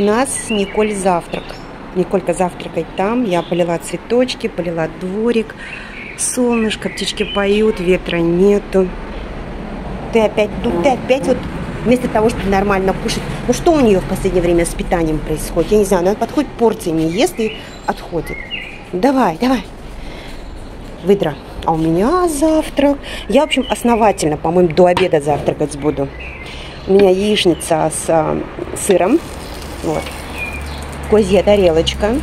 у нас Николь завтрак. Николька завтракает там, я полила цветочки, полила дворик, солнышко, птички поют, ветра нету. Ты опять, ну ты опять вот вместо того, чтобы нормально кушать. Ну что у нее в последнее время с питанием происходит? Я не знаю, она подходит порциями, ест и отходит. Давай, давай. Выдра. А у меня завтрак. Я, в общем, основательно, по-моему, до обеда завтракать буду. У меня яичница с э, сыром. Вот. Козья тарелочка.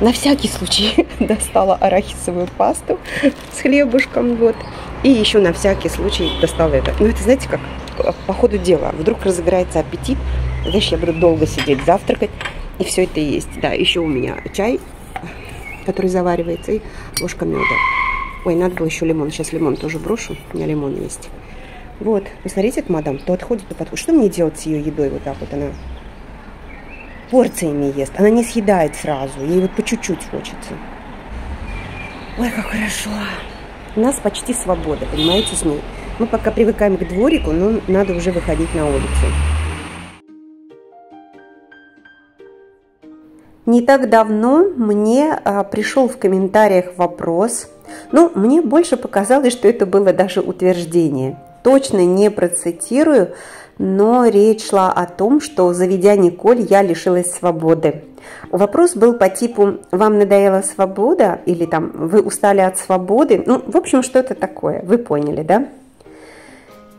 На всякий случай достала арахисовую пасту с хлебушком. Вот. И еще на всякий случай достала это. Ну, это, знаете, как по ходу дела. Вдруг разыграется аппетит. Знаешь, я буду долго сидеть, завтракать. И все это есть. Да, еще у меня чай, который заваривается, и ложка меда. Ой, надо было еще лимон. Сейчас лимон тоже брошу. У меня лимон есть. Вот. Посмотрите, это мадам. То отходит, то подходит. Что мне делать с ее едой? Вот так вот она порциями ест. Она не съедает сразу. Ей вот по чуть-чуть хочется. Ой, как хорошо. У нас почти свобода, понимаете, с ней. Мы пока привыкаем к дворику, но надо уже выходить на улицу. Не так давно мне а, пришел в комментариях вопрос, ну, мне больше показалось, что это было даже утверждение. Точно не процитирую, но речь шла о том, что, заведя Николь, я лишилась свободы. Вопрос был по типу «Вам надоела свобода?» или там «Вы устали от свободы?» Ну, в общем, что-то такое. Вы поняли, да?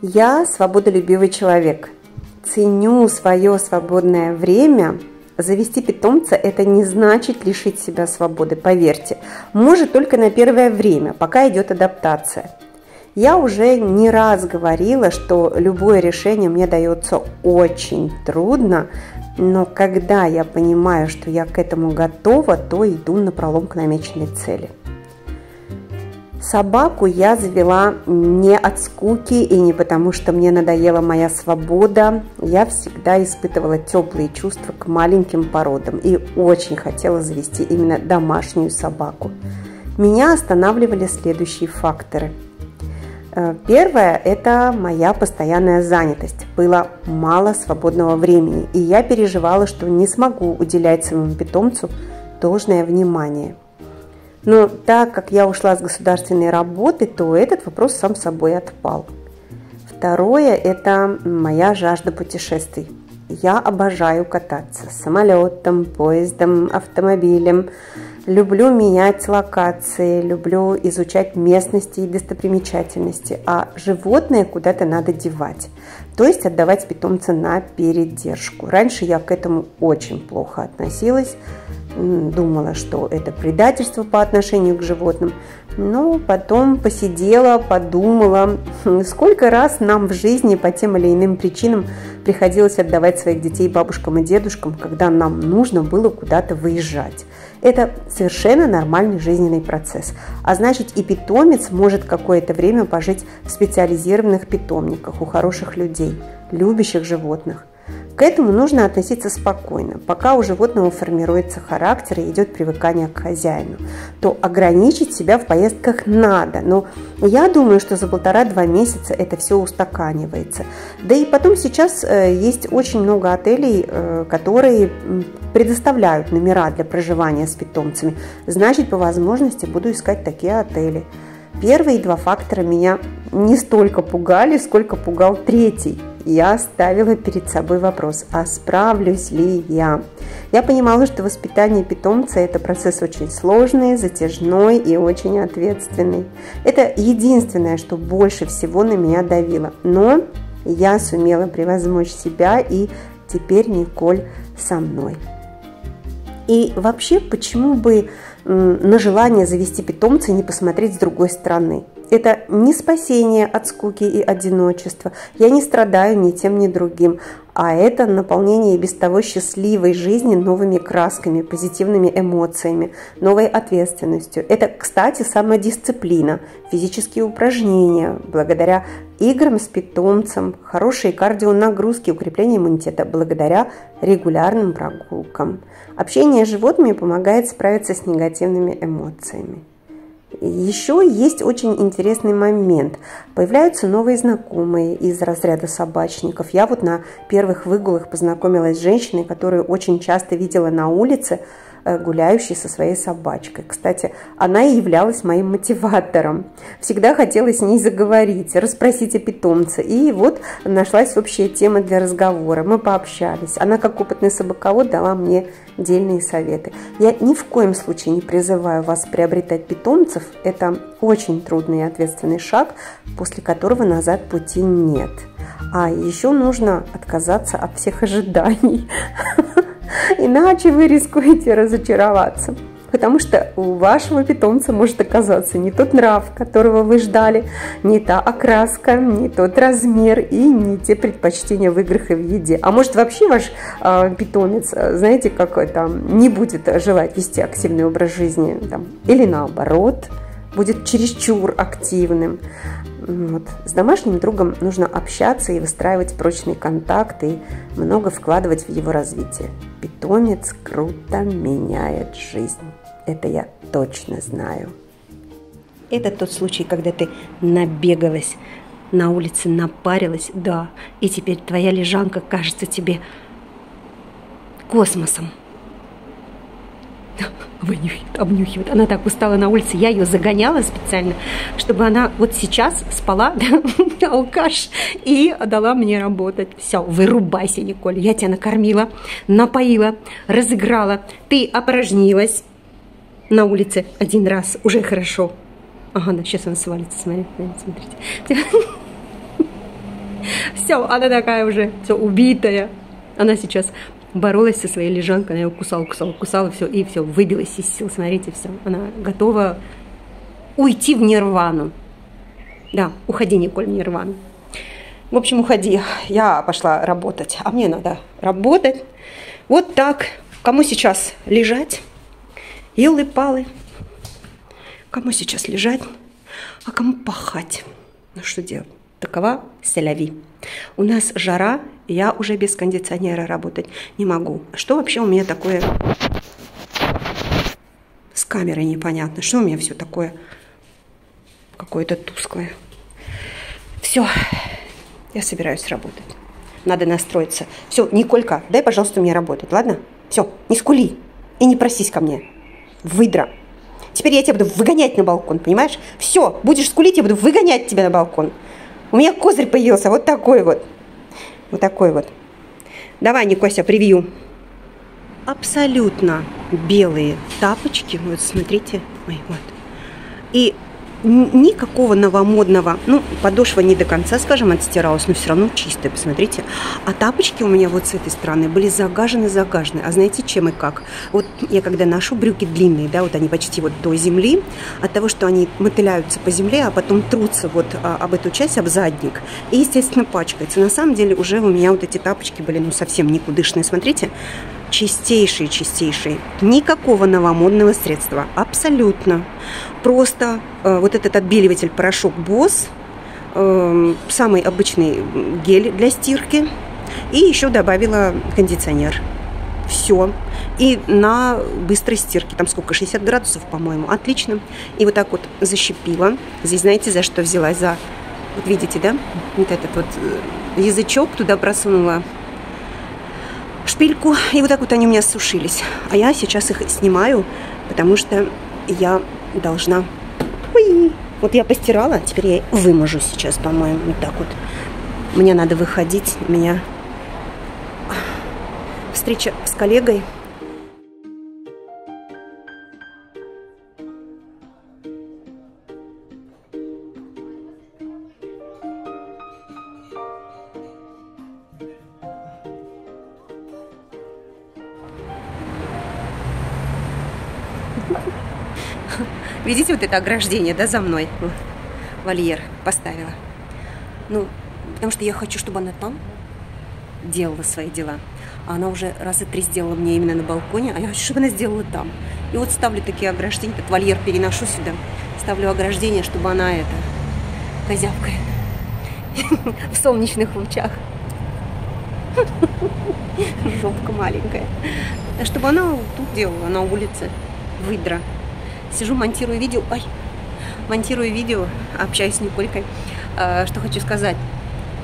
Я свободолюбивый человек. Ценю свое свободное время. Завести питомца – это не значит лишить себя свободы, поверьте. Может только на первое время, пока идет адаптация. Я уже не раз говорила, что любое решение мне дается очень трудно, но когда я понимаю, что я к этому готова, то иду на пролом к намеченной цели. Собаку я завела не от скуки и не потому, что мне надоела моя свобода. Я всегда испытывала теплые чувства к маленьким породам и очень хотела завести именно домашнюю собаку. Меня останавливали следующие факторы – первое – это моя постоянная занятость. Было мало свободного времени, и я переживала, что не смогу уделять своему питомцу должное внимание. Но так как я ушла с государственной работы, то этот вопрос сам собой отпал. Второе – это моя жажда путешествий. Я обожаю кататься самолетом, поездом, автомобилем, Люблю менять локации, люблю изучать местности и достопримечательности, а животное куда-то надо девать, то есть отдавать питомца на передержку. Раньше я к этому очень плохо относилась, думала, что это предательство по отношению к животным, но потом посидела, подумала, сколько раз нам в жизни по тем или иным причинам приходилось отдавать своих детей бабушкам и дедушкам, когда нам нужно было куда-то выезжать. Это совершенно нормальный жизненный процесс. А значит, и питомец может какое-то время пожить в специализированных питомниках у хороших людей, любящих животных. К этому нужно относиться спокойно. Пока у животного формируется характер и идет привыкание к хозяину, то ограничить себя в поездках надо. Но я думаю, что за полтора-два месяца это все устаканивается. Да и потом сейчас э, есть очень много отелей, э, которые предоставляют номера для проживания с питомцами. Значит, по возможности буду искать такие отели. Первые два фактора меня не столько пугали, сколько пугал третий – я ставила перед собой вопрос, а справлюсь ли я? Я понимала, что воспитание питомца – это процесс очень сложный, затяжной и очень ответственный. Это единственное, что больше всего на меня давило. Но я сумела превозмочь себя, и теперь Николь со мной. И вообще, почему бы на желание завести питомца не посмотреть с другой стороны? Это не спасение от скуки и одиночества. Я не страдаю ни тем, ни другим. А это наполнение без того счастливой жизни новыми красками, позитивными эмоциями, новой ответственностью. Это, кстати, самодисциплина, физические упражнения, благодаря играм с питомцем, хорошие кардионагрузки, укрепление иммунитета, благодаря регулярным прогулкам. Общение с животными помогает справиться с негативными эмоциями. Еще есть очень интересный момент. Появляются новые знакомые из разряда собачников. Я вот на первых выгулах познакомилась с женщиной, которую очень часто видела на улице, гуляющей со своей собачкой. Кстати, она и являлась моим мотиватором. Всегда хотела с ней заговорить, расспросить о питомце. И вот нашлась общая тема для разговора. Мы пообщались. Она, как опытный собаковод, дала мне дельные советы. Я ни в коем случае не призываю вас приобретать питомцев. Это очень трудный и ответственный шаг, после которого назад пути нет. А еще нужно отказаться от всех ожиданий. Иначе вы рискуете разочароваться. Потому что у вашего питомца может оказаться не тот нрав, которого вы ждали, не та окраска, не тот размер и не те предпочтения в играх и в еде. А может вообще ваш э, питомец, знаете, какой там, не будет желать вести активный образ жизни, там, или наоборот, будет чересчур активным. Вот. С домашним другом нужно общаться и выстраивать прочные контакты, и много вкладывать в его развитие. Питомец круто меняет жизнь. Это я точно знаю. Это тот случай, когда ты набегалась, на улице напарилась, да, и теперь твоя лежанка кажется тебе космосом вынюхивает, обнюхивает. Она так устала на улице, я ее загоняла специально, чтобы она вот сейчас спала, да, алкаш, и дала мне работать. Все, вырубайся, Николь, я тебя накормила, напоила, разыграла, ты опорожнилась на улице один раз, уже хорошо. Ага, да, сейчас она свалится, смотрите, смотрите. Все, она такая уже, все, убитая. Она сейчас боролась со своей лежанкой, она ее кусала, кусала, кусала, все, и все, выбилась из сил, смотрите, все. Она готова уйти в нирвану. Да, уходи, Николь, в нирвану. В общем, уходи. Я пошла работать, а мне надо работать. Вот так. Кому сейчас лежать? Елы-палы. Кому сейчас лежать, а кому пахать? Ну что делать? Такова селяви. У нас жара, я уже без кондиционера работать не могу. Что вообще у меня такое с камерой непонятно? Что у меня все такое какое-то тусклое? Все, я собираюсь работать. Надо настроиться. Все, Николька, дай, пожалуйста, мне работать, ладно? Все, не скули и не просись ко мне. Выдра. Теперь я тебя буду выгонять на балкон, понимаешь? Все, будешь скулить, я буду выгонять тебя на балкон. У меня козырь появился вот такой вот. Вот такой вот. Давай, Никося, превью. Абсолютно белые тапочки. Вот смотрите. Ой, вот. И никакого новомодного, ну, подошва не до конца, скажем, отстиралась, но все равно чистая, посмотрите. А тапочки у меня вот с этой стороны были загажены-загажены. А знаете, чем и как? Вот я когда ношу брюки длинные, да, вот они почти вот до земли, от того, что они мотыляются по земле, а потом трутся вот а, об эту часть, об задник, и, естественно, пачкается. На самом деле уже у меня вот эти тапочки были, ну, совсем никудышные. Смотрите, чистейшие, чистейшие. Никакого новомодного средства. Абсолютно. Просто э, вот этот отбеливатель порошок Босс, э, самый обычный гель для стирки. И еще добавила кондиционер. Все. И на быстрой стирке, там сколько, 60 градусов, по-моему, отлично. И вот так вот защипила. Здесь, знаете, за что взялась? За, вот видите, да, вот этот вот э, язычок туда просунула шпильку, и вот так вот они у меня сушились. А я сейчас их снимаю, потому что я должна... Ой, вот я постирала, теперь я выможу сейчас, по-моему, вот так вот. Мне надо выходить, меня встреча с коллегой – Видите вот это ограждение, да, за мной? Вольер поставила. Ну, потому что я хочу, чтобы она там делала свои дела. А она уже раза три сделала мне именно на балконе, а я хочу, чтобы она сделала там. И вот ставлю такие ограждения, этот вольер переношу сюда. Ставлю ограждение, чтобы она это, козявкает в солнечных лучах. Жопка маленькая. Чтобы она тут делала, на улице, выдра. Сижу, монтирую видео. Ай, монтирую видео, общаюсь с Николькой. Э, что хочу сказать.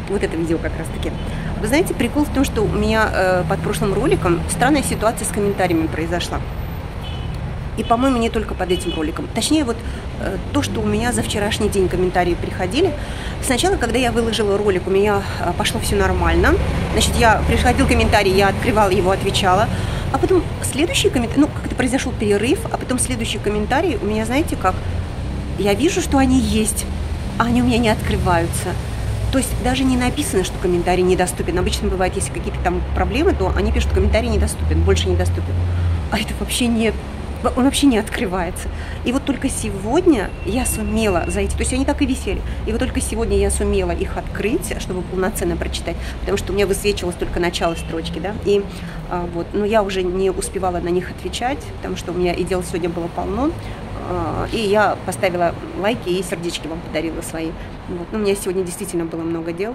Вот это видео как раз таки. Вы знаете, прикол в том, что у меня э, под прошлым роликом странная ситуация с комментариями произошла. И, по-моему, не только под этим роликом. Точнее, вот э, то, что у меня за вчерашний день комментарии приходили. Сначала, когда я выложила ролик, у меня пошло все нормально. Значит, я приходил комментарий, я открывала его, отвечала. А потом следующий комментарий, ну, как-то произошел перерыв, а потом следующий комментарий у меня, знаете как, я вижу, что они есть, а они у меня не открываются. То есть даже не написано, что комментарий недоступен. Обычно бывает, если какие-то там проблемы, то они пишут, комментарий недоступен, больше недоступен. А это вообще не он вообще не открывается. И вот только сегодня я сумела зайти, то есть они так и висели, и вот только сегодня я сумела их открыть, чтобы полноценно прочитать, потому что у меня высвечивалось только начало строчки, да, и а, вот, но я уже не успевала на них отвечать, потому что у меня и дел сегодня было полно, а, и я поставила лайки и сердечки вам подарила свои. Вот. Ну, у меня сегодня действительно было много дел.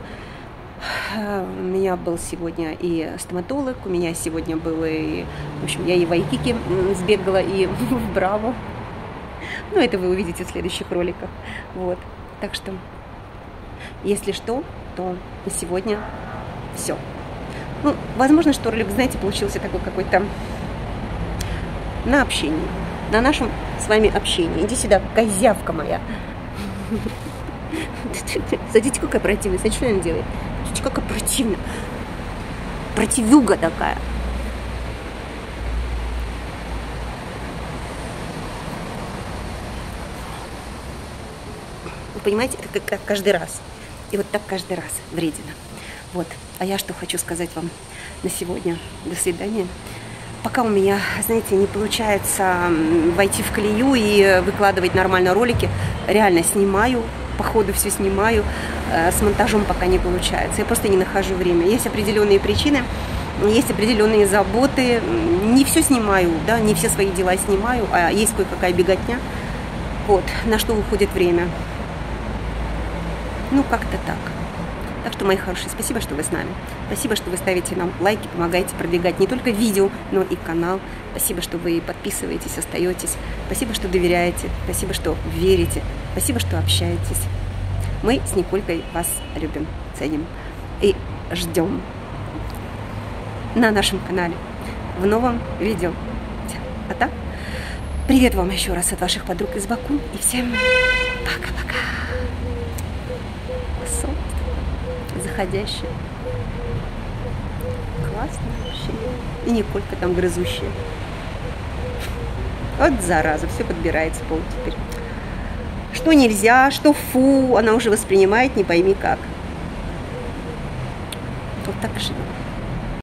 У меня был сегодня и стоматолог, у меня сегодня был и, в общем, я и в Айкике сбегала, и в Браво. Ну, это вы увидите в следующих роликах. Вот. Так что, если что, то на сегодня все. Ну, возможно, что ролик, знаете, получился такой какой-то на общении, на нашем с вами общении. Иди сюда, козявка моя. Смотрите, какая противная. Смотрите, что она делает. Смотрите, какая противная. Противюга такая. Вы понимаете, это как, каждый раз. И вот так каждый раз вредно. Вот. А я что хочу сказать вам на сегодня. До свидания. Пока у меня, знаете, не получается войти в колею и выкладывать нормально ролики, реально снимаю, по ходу все снимаю, э, с монтажом пока не получается. Я просто не нахожу время. Есть определенные причины, есть определенные заботы. Не все снимаю, да, не все свои дела снимаю, а есть кое-какая беготня. Вот, на что уходит время. Ну, как-то так. Так что, мои хорошие, спасибо, что вы с нами. Спасибо, что вы ставите нам лайки, помогаете продвигать не только видео, но и канал. Спасибо, что вы подписываетесь, остаетесь. Спасибо, что доверяете. Спасибо, что верите. Спасибо, что общаетесь. Мы с Николькой вас любим, ценим и ждем на нашем канале в новом видео. А так, привет вам еще раз от ваших подруг из Баку и всем пока-пока. Солнце заходящее. Классно вообще. И Николька там грызущая. Вот зараза, все подбирается пол теперь. Что нельзя, что фу, она уже воспринимает не пойми как. Вот так и живем.